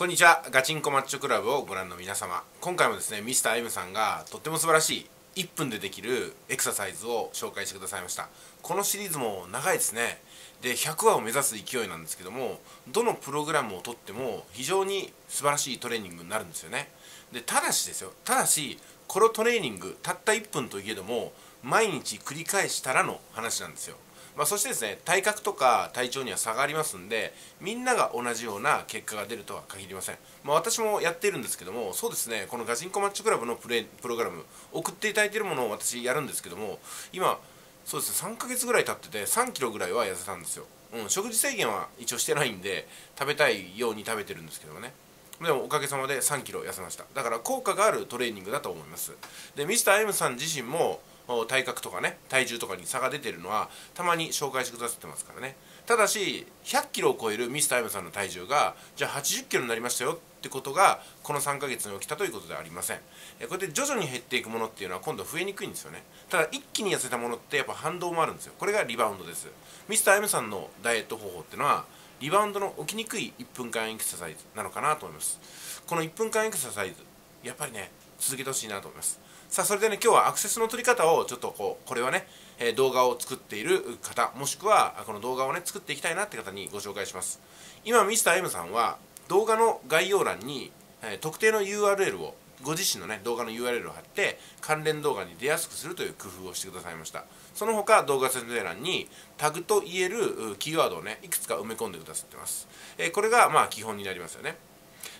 こんにちは。ガチンコマッチョクラブをご覧の皆様。今回もですねミスター M さんがとっても素晴らしい1分でできるエクササイズを紹介してくださいました。このシリーズも長いですね。で100話を目指す勢いなんですけどもどのプログラムをとっても非常に素晴らしいトレーニングになるんですよね。でただしですよ。ただしこのトレーニングたった1分といえども毎日繰り返したらの話なんですよ。まあ、そしてですね体格とか体調には差がありますんでみんなが同じような結果が出るとは限りません、まあ、私もやっているんですけどもそうですねこのガチンコマッチクラブのプレプログラム送っていただいているものを私やるんですけども今そうですね3ヶ月ぐらい経ってて3キロぐらいは痩せたんですよ、うん、食事制限は一応してないんで食べたいように食べてるんですけどもね。でもおかげさまで3キロ痩せました。だから効果があるトレーニングだと思います。でミスター M さん自身も体格とかね体重とかに差が出てるのはたまに紹介してくださってますからね。ただし100キロを超えるミスター M さんの体重がじゃあ80キロになりましたよってことがこの3ヶ月に起きたということではありません。こうやって徐々に減っていくものっていうのは今度増えにくいんですよね。ただ一気に痩せたものってやっぱ反動もあるんですよ。これがリバウンドです。ミスター M さんのダイエット方法っていうのはリバウンドの起きにくい1分間エクササイズなのかなと思います。この1分間エクササイズやっぱりね続けてほしいなと思います。さあそれでね今日はアクセスの取り方をちょっとこうこれはね、え、動画を作っている方もしくはこの動画をね作っていきたいなって方にご紹介します。今ミスター M さんは動画の概要欄に、え、特定の URL をご自身のね動画の URL を貼って関連動画に出やすくするという工夫をしてくださいました。その他動画説明欄にタグと言えるキーワードをねいくつか埋め込んでくださってます、え、これがまあ基本になりますよね。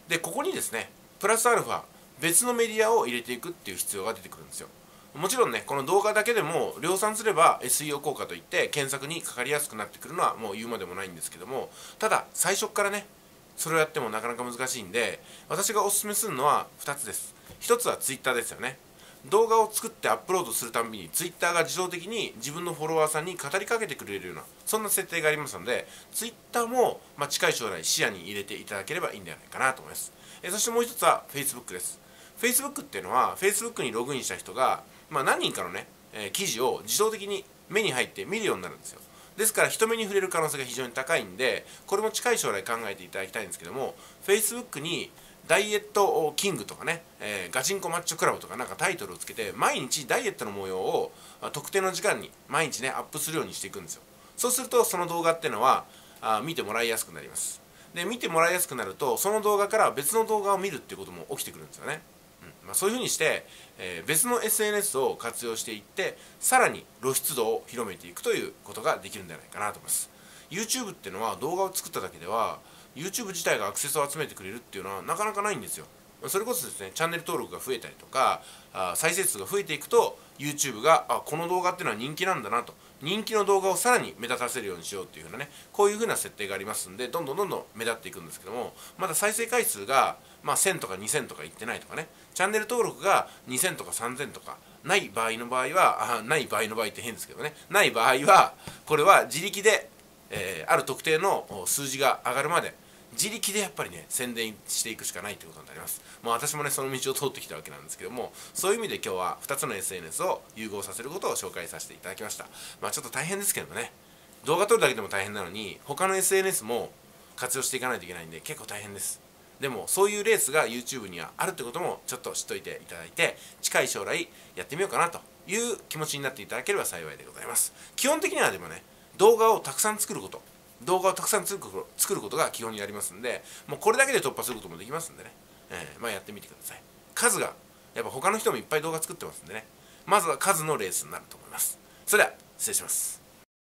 でここにですねプラスアルファ別のメディアを入れていくっていう必要が出てくるんですよ。もちろんねこの動画だけでも量産すれば SEO 効果といって検索にかかりやすくなってくるのはもう言うまでもないんですけどもただ最初からねそれをやってもなかなか難しいんで私がおすすめするのは2つです。1つは Twitter ですよね。動画を作ってアップロードするたびに Twitter が自動的に自分のフォロワーさんに語りかけてくれるようなそんな設定がありますので Twitter も、ま、近い将来視野に入れていただければいいんではないかなと思います。えそしてもう1つは Facebook です。Facebook っていうのは Facebook にログインした人が、まあ、何人かのね、えー、記事を自動的に目に入って見るようになるんですよ。ですから人目に触れる可能性が非常に高いんでこれも近い将来考えていただきたいんですけども Facebook にダイエットキングとかね、えー、ガチンコマッチョクラブとかなんかタイトルをつけて毎日ダイエットの模様を特定の時間に毎日ねアップするようにしていくんですよ。そうするとその動画っていうのはあ見てもらいやすくなります。で見てもらいやすくなるとその動画から別の動画を見るっていうことも起きてくるんですよね。まあ、そういうふうにして、えー、別の SNS を活用していってさらに露出度を広めていくということができるんじゃないかなと思います。YouTube っていうのは動画を作っただけでは YouTube 自体がアクセスを集めてくれるっていうのはなかなかないんですよ。それこそですねチャンネル登録が増えたりとかあ再生数が増えていくと YouTube があこの動画っていうのは人気なんだなと。人気の動画をさらに目立たせるようにしようっていうふうなねこういうふうな設定がありますんでどんどんどんどん目立っていくんですけどもまだ再生回数が、まあ、1000とか2000とかいってないとかね。チャンネル登録が2000とか3000とか。ない場合の場合はあない場合の場合って変ですけどね。ない場合はこれは自力で、えー、ある特定の数字が上がるまで自力でやっぱりね宣伝していくしかないということになります。まあ私もねその道を通ってきたわけなんですけどもそういう意味で今日は2つの SNS を融合させることを紹介させていただきました。まあちょっと大変ですけどね。動画撮るだけでも大変なのに他の SNS も活用していかないといけないんで結構大変です。でもそういうレースが YouTube にはあるってこともちょっと知っといていただいて近い将来やってみようかなという気持ちになっていただければ幸いでございます。基本的にはでもね動画をたくさん作ること動画をたくさん作ることが基本になりますんでもうこれだけで突破することもできますんでね、えー、まあ、やってみてください。数がやっぱ他の人もいっぱい動画作ってますんでね。まずは数のレースになると思います。それでは失礼します。